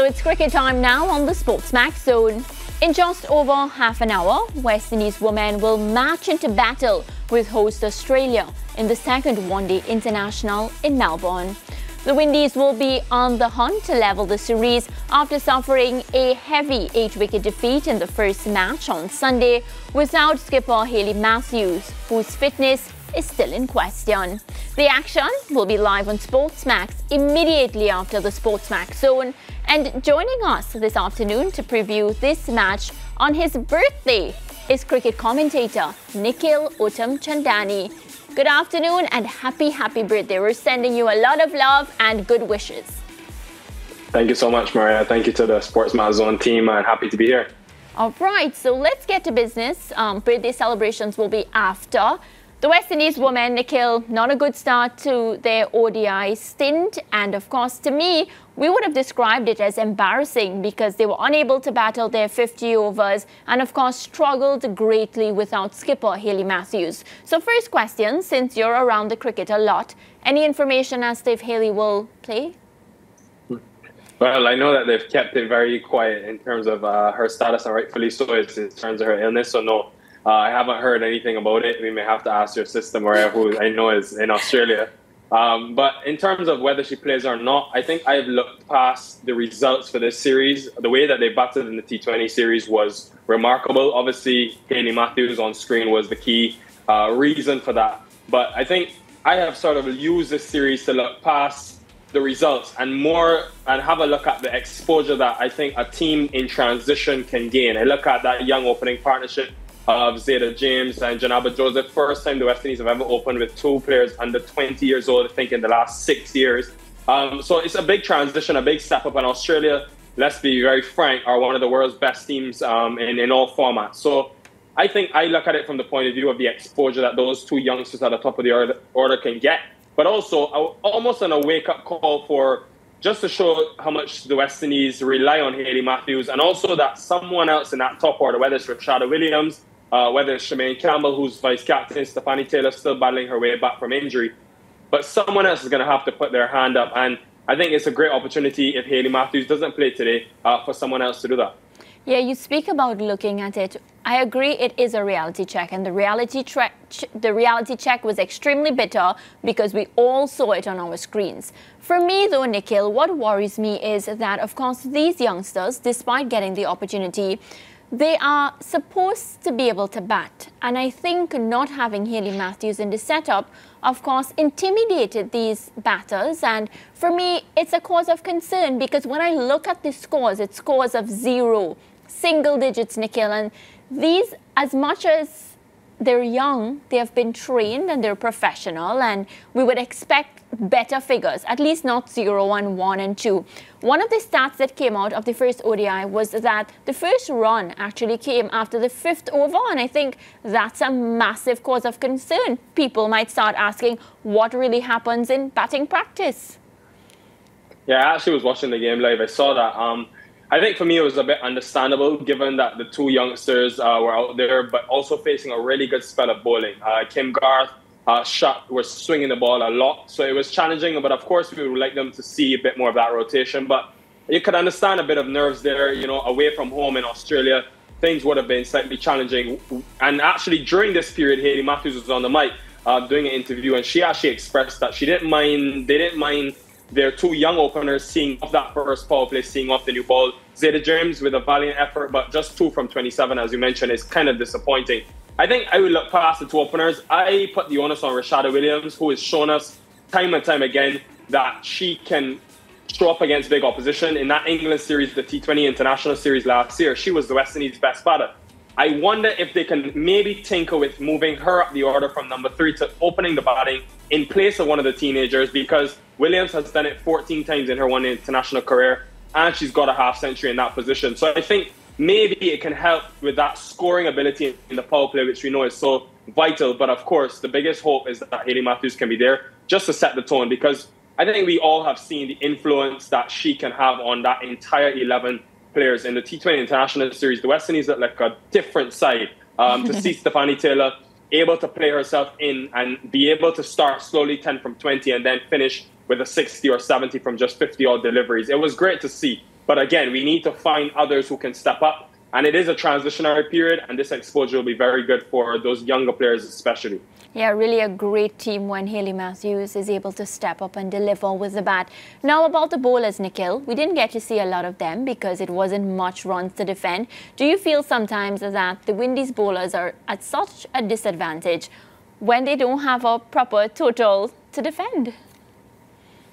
So it's cricket time now on the Sportsmax Zone. In just over half an hour, West Indies women will march into battle with host Australia in the second one-day international in Melbourne. The Windies will be on the hunt to level the series after suffering a heavy eight-wicket defeat in the first match on Sunday without skipper Hayley Matthews, whose fitness is still in question. The action will be live on Sportsmax immediately after the Sportsmax Zone. And joining us this afternoon to preview this match on his birthday is cricket commentator Nikhil Uttamchandani. Good afternoon and happy, happy birthday. We're sending you a lot of love and good wishes. Thank you so much, Maria. Thank you to the Sportsmax Zone team. I'm happy to be here. All right, so let's get to business. Um, birthday celebrations will be after. The West Indies women, Nikhil, not a good start to their ODI stint. And of course, to me, we would have described it as embarrassing because they were unable to battle their 50 overs and, of course, struggled greatly without skipper Hayley Matthews. So, first question since you're around the cricket a lot, any information as to if Hayley will play? Well, I know that they've kept it very quiet in terms of uh, her status, and rightfully so, in terms of her illness. So, no, uh, I haven't heard anything about it. We may have to ask your sister, Maria, who I know is in Australia. Um, but in terms of whether she plays or not, I think I've looked past the results for this series. The way that they batted in the T20 series was remarkable. Obviously, Hayley Matthews on screen was the key uh, reason for that. But I think I have sort of used this series to look past the results and more and have a look at the exposure that I think a team in transition can gain. I look at that young opening partnership of Zaida James and Djenaba Joseph. First time the West Indies have ever opened with two players under 20 years old, I think, in the last six years. Um, so it's a big transition, a big step up. And Australia, let's be very frank, are one of the world's best teams um, in, in all formats. So I think I look at it from the point of view of the exposure that those two youngsters at the top of the order, can get, but also almost on a wake up call for just to show how much the West Indies rely on Hayley Matthews and also that someone else in that top order, whether it's Rashada Williams, uh, whether it's Shemaine Campbelle, who's vice captain, Stafanie Taylor still battling her way back from injury. But someone else is going to have to put their hand up. And I think it's a great opportunity if Hayley Matthews doesn't play today uh, for someone else to do that. Yeah, you speak about looking at it. I agree it is a reality check and the reality check the reality check was extremely bitter because we all saw it on our screens. For me though, Nikhil, what worries me is that of course these youngsters despite getting the opportunity they are supposed to be able to bat. And I think not having Hayley Matthews in the setup, of course, intimidated these batters. And for me, it's a cause of concern because when I look at the scores, it's scores of zero, single digits, Nikhil. And these, as much as they're young, they have been trained and they're professional, and we would expect better figures, at least not 0 and 1 and 2. One of the stats that came out of the first ODI was that the first run actually came after the fifth over, and I think that's a massive cause of concern. People might start asking what really happens in batting practice. Yeah, I actually was watching the game live. I saw that. Um, I think for me it was a bit understandable given that the two youngsters uh, were out there, but also facing a really good spell of bowling. Uh, Kim Garth uh, shot was swinging the ball a lot, so it was challenging. But of course, we would like them to see a bit more of that rotation. But you could understand a bit of nerves there. You know, away from home in Australia, things would have been slightly challenging. And actually, during this period, Hayley Matthews was on the mic uh, doing an interview, and she actually expressed that she didn't mind. They didn't mind their two young openers seeing off that first power play, seeing off the new ball. Zaida James with a valiant effort, but just two from 27, as you mentioned, is kind of disappointing. I think I would look past the two openers. I put the onus on Rashada Williams, who has shown us time and time again that she can show up against big opposition. In that England series, the T20 International Series last year, she was the West Indies' best batter. I wonder if they can maybe tinker with moving her up the order from number three to opening the batting in place of one of the teenagers because Williams has done it 14 times in her one international career and she's got a half century in that position. So I think maybe it can help with that scoring ability in the power play, which we know is so vital. But of course, the biggest hope is that Hayley Matthews can be there just to set the tone because I think we all have seen the influence that she can have on that entire 11 players in the T20 International Series, the West Indies look like a different side. Um, to see Stafanie Taylor able to play herself in and be able to start slowly 10 from 20 and then finish with a 60 or 70 from just 50 odd deliveries. It was great to see. But again, we need to find others who can step up. And it is a transitionary period, and this exposure will be very good for those younger players, especially. Yeah, really a great team when Hayley Matthews is able to step up and deliver with the bat. Now about the bowlers, Nikhil, we didn't get to see a lot of them because it wasn't much runs to defend. Do you feel sometimes that the Windies bowlers are at such a disadvantage when they don't have a proper total to defend?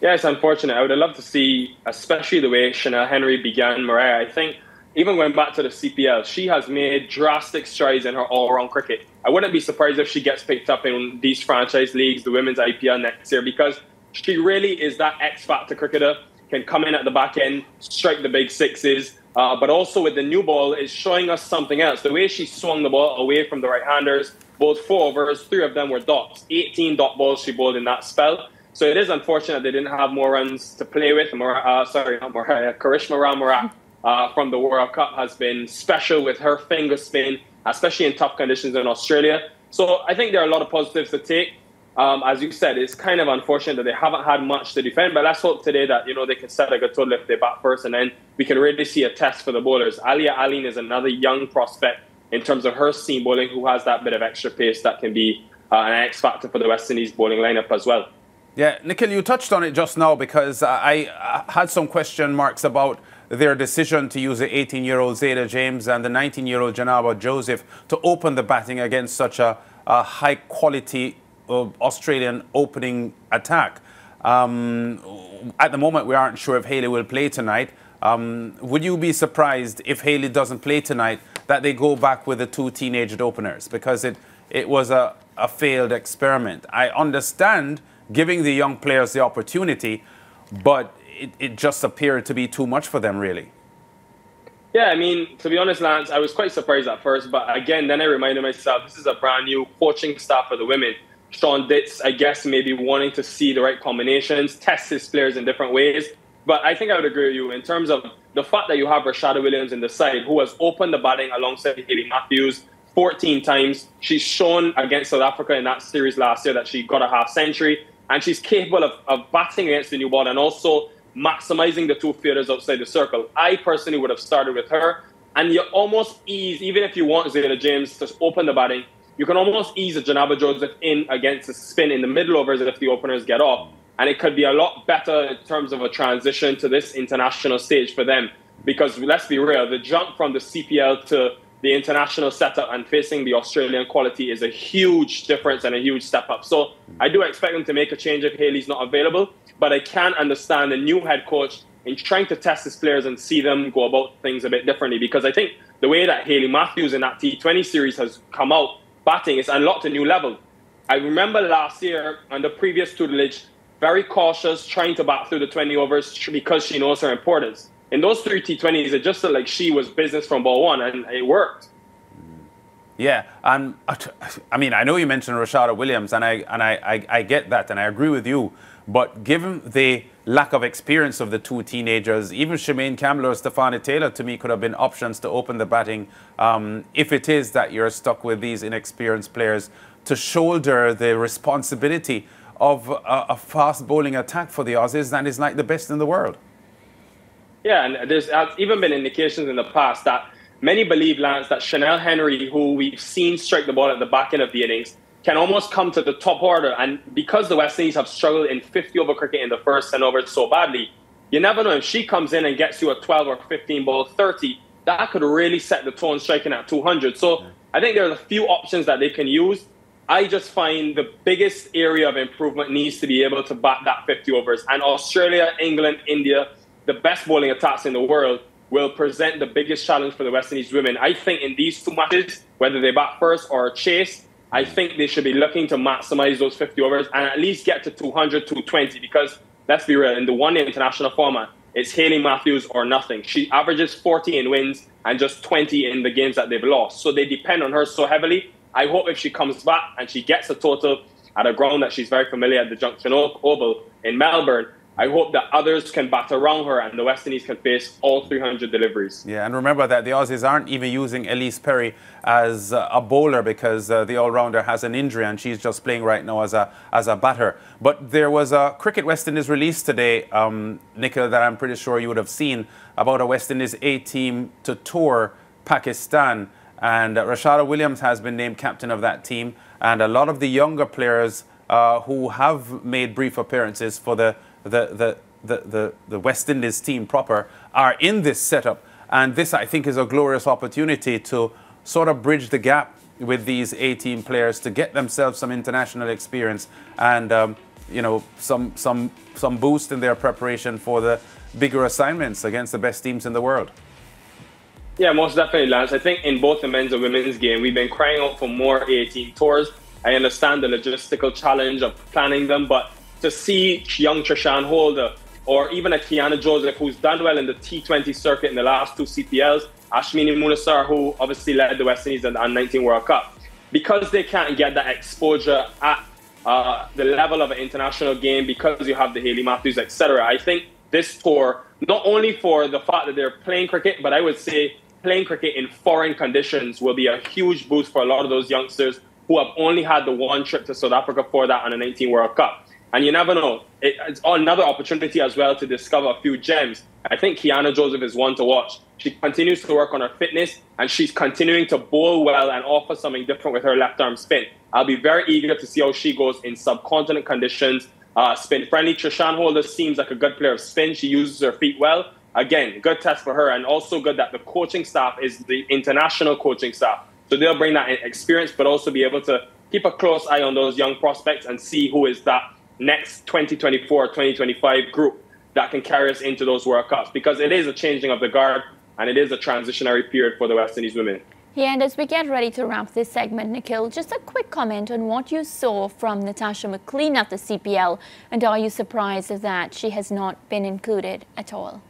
Yeah, it's unfortunate. I would have loved to see, especially the way Chinelle Henry began Mariah. I think even going back to the CPL, she has made drastic strides in her all-round cricket. I wouldn't be surprised if she gets picked up in these franchise leagues, the women's IPL next year, because she really is that X factor cricketer. Can come in at the back end, strike the big sixes, uh, but also with the new ball is showing us something else. The way she swung the ball away from the right-handers, both four overs, three of them were dots. 18 dot balls she bowled in that spell. So it is unfortunate they didn't have more runs to play with. uh, sorry, not Mariah, Karishma Ramharack uh, from the World Cup has been special with her finger spin, especially in tough conditions in Australia. So I think there are a lot of positives to take. Um, as you said, it's kind of unfortunate that they haven't had much to defend, but let's hope today that you know they can set a good total if they bat first, and then we can really see a test for the bowlers. Aaliyah Alleyne is another young prospect in terms of her seam bowling, who has that bit of extra pace that can be uh, an X factor for the West Indies bowling lineup as well. Yeah, Nikhil, you touched on it just now because I had some question marks about their decision to use the 18 year old Zaida James and the 19 year old Djenaba Joseph to open the batting against such a, a high quality uh, Australian opening attack. Um, at the moment, we aren't sure if Hayley will play tonight. Um, would you be surprised if Hayley doesn't play tonight that they go back with the two teenaged openers because it, it was a, a failed experiment? I understand giving the young players the opportunity, but it, it just appeared to be too much for them, really. Yeah, I mean, to be honest, Lance, I was quite surprised at first, but again, then I reminded myself this is a brand new coaching staff for the women. Shane Deitz, I guess, maybe wanting to see the right combinations, test his players in different ways. But I think I would agree with you in terms of the fact that you have Rashada Williams in the side, who has opened the batting alongside Hayley Matthews 14 times. She's shown against South Africa in that series last year that she got a half century, and she's capable of, of batting against the new ball and also maximizing the two fielders outside the circle. I personally would have started with her, and you almost ease, even if you want Zaida James to open the batting, you can almost ease a Djenaba Joseph in against the spin in the middle overs if the openers get off. And it could be a lot better in terms of a transition to this international stage for them. Because let's be real, the jump from the CPL to the international setup and facing the Australian quality is a huge difference and a huge step up. So mm. I do expect them to make a change if Hayley's not available but I can understand a new head coach in trying to test his players and see them go about things a bit differently. Because I think the way that Hayley Matthews in that T20 series has come out batting is unlocked a new level. I remember last year on the previous tutelage, very cautious, trying to bat through the 20 overs because she knows her importance. In those three T20s, it just like she was business from ball one, and it worked. Yeah, and I mean, I know you mentioned Rashada Williams, and I and I, I, I get that, and I agree with you. But given the lack of experience of the two teenagers, even Shemaine Campbelle or Stafanie Taylor to me could have been options to open the batting um, if it is that you're stuck with these inexperienced players to shoulder the responsibility of a, a fast bowling attack for the Aussies that is like the best in the world. Yeah, and there's even been indications in the past that many believe, Lance, that Chinelle Henry, who we've seen strike the ball at the back end of the innings, can almost come to the top order. And because the West Indies have struggled in 50 over cricket in the first 10 overs so badly, you never know if she comes in and gets you a 12 or 15 ball 30, that could really set the tone striking at 200. So I think there are a few options that they can use. I just find the biggest area of improvement needs to be able to bat that 50 overs. And Australia, England, India, the best bowling attacks in the world, will present the biggest challenge for the West Indies women. I think in these two matches, whether they bat first or chase, I mm. think they should be looking to maximize those 50 overs and at least get to 200, 220 because let's be real, in the one international format, it's Hayley Matthews or nothing. She averages 40 in wins and just 20 in the games that they've lost. So they depend on her so heavily. I hope if she comes back and she gets a total at a ground that she's very familiar at the Junction Oval in Melbourne, I hope that others can bat around her and the West Indies can face all 300 deliveries. Yeah, and remember that the Aussies aren't even using Ellyse Perry as a bowler because uh, the all-rounder has an injury and she's just playing right now as a as a batter. But there was a Cricket West Indies release today, um, Nikhil, that I'm pretty sure you would have seen about a West Indies A team to tour Pakistan. And uh, Rashada Williams has been named captain of that team. And a lot of the younger players uh, who have made brief appearances for the, the, the, the, the, West Indies team proper are in this setup. And this, I think, is a glorious opportunity to sort of bridge the gap with these A team players to get themselves some international experience and um, you know some some some boost in their preparation for the bigger assignments against the best teams in the world. Yeah, most definitely, Lance. I think in both the men's and women's game, we've been crying out for more A-team tours. I understand the logistical challenge of planning them, but to see young Trishan Holder or even a Kiana Joseph, who's done well in the T20 circuit in the last two CPLs, Ashmini Munisar, who obviously led the West Indies in the Under-19 World Cup, because they can't get that exposure at uh, the level of an international game, because you have the Hayley Matthews, etc. I think this tour, not only for the fact that they're playing cricket, but I would say playing cricket in foreign conditions will be a huge boost for a lot of those youngsters who have only had the one trip to South Africa for that under 19 World Cup. And you never know. it's another opportunity as well to discover a few gems. I think Kiana Joseph is one to watch. She continues to work on her fitness and she's continuing to bowl well and offer something different with her left arm spin. I'll be very eager to see how she goes in subcontinent conditions. Uh, spin friendly. Trishan Holder seems like a good player of spin. She uses her feet well again, good test for her, and also good that the coaching staff is the international coaching staff. So they'll bring that experience, but also be able to keep a close eye on those young prospects and see who is that next 2024 2025 group that can carry us into those World Cups because it is a changing of the guard and it is a transitionary period for the West Indies women. Yeah, and as we get ready to wrap this segment, Nikhil, just a quick comment on what you saw from Natasha McLean at the CPL, and are you surprised that she has not been included at all?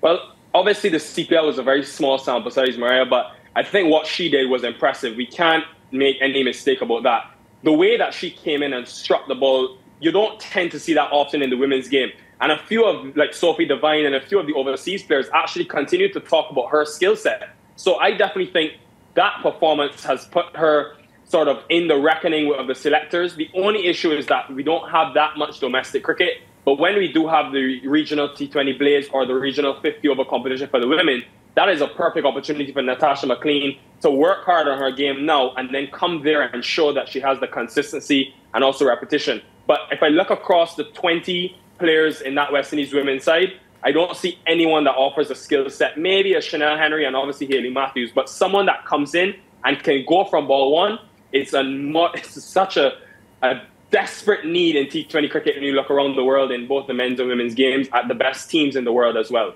Well, obviously the CPL was a very small sample size, Maria, but I think what she did was impressive. We can't make any mistake about that. The way that she came in and struck the ball, you don't tend to see that often in the women's game. And a few of like Sophie Devine and a few of the overseas players actually continue to talk about her skill set. So I definitely think that performance has put her sort of in the reckoning of the selectors. The only issue is that we don't have that much domestic cricket. But when we do have the regional T20 Blaze or the regional 50 over competition for the women, that is a perfect opportunity for Natasha McLean to work hard on her game now and then come there and show that she has the consistency and also repetition. But if I look across the 20 players in that West Indies women's side, I don't see anyone that offers a skill set. Maybe a Chinelle Henry and obviously Hayley Matthews, but someone that comes in and can go from ball one. It's a it's such a, a desperate need in T20 cricket when you look around the world in both the men's and women's games at the best teams in the world as well.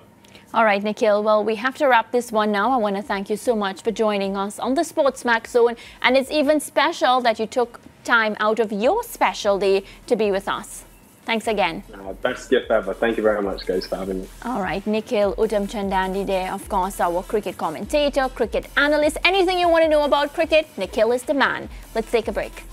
All right, Nikhil. Well, we have to wrap this one now. I want to thank you so much for joining us on the Sports Max Zone. And it's even special that you took time out of your special day to be with us. Thanks again. Uh, best gift ever. Thank you very much, guys, for having me. All right, Nikhil Uttamchandani there, of course, our cricket commentator, cricket analyst. Anything you want to know about cricket, Nikhil is the man. Let's take a break.